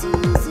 too soon.